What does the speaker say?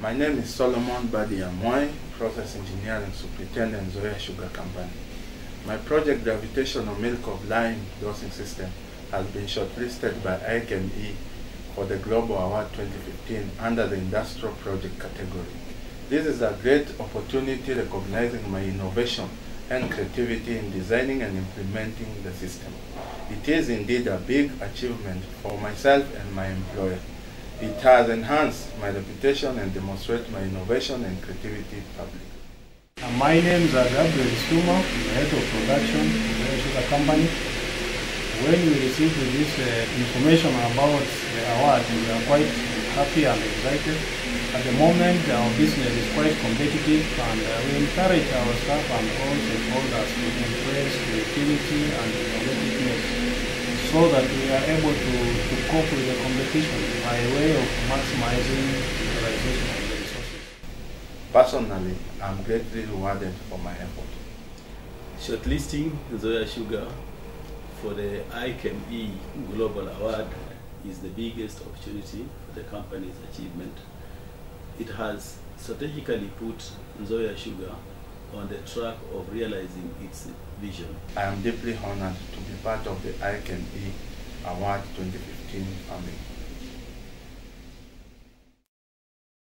My name is Solomon Bhaddy Amwayi, Process Engineering Superintendent Nzoia Sugar Company. My project Gravitational Milk of Lime Dosing System has been shortlisted by IChemE for the Global Award 2015 under the Industrial Project category. This is a great opportunity recognizing my innovation and creativity in designing and implementing the system. It is indeed a big achievement for myself and my employer. It has enhanced my reputation and demonstrated my innovation and creativity publicly. Uh, My name is Gabriel Stuma, head of production of the sugar company. When we received this uh, information about the award, we are quite happy and excited. At the moment, our business is quite competitive and uh, we encourage our staff and all stakeholders to embrace creativity and innovativeness so that we are able to, to cope with the competition by way of maximizing utilization of the resources. Personally, I'm greatly rewarded for my effort. Shortlisting Nzoia Sugar for the IChemE Global Award is the biggest opportunity for the company's achievement. It has strategically put Nzoia Sugar on the track of realizing its vision. I am deeply honored to be part of the IChemE Award 2015 family.